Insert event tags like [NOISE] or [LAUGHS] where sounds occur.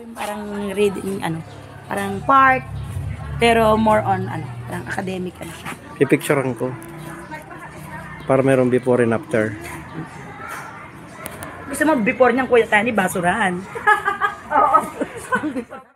yung parang reading, ano, parang park, pero more on, ano, parang academic, ano siya. Pipicturean ko. Para meron before and after. Gusto mo, before niyang Kuya Tani, basurahan. [LAUGHS] Oo. [LAUGHS]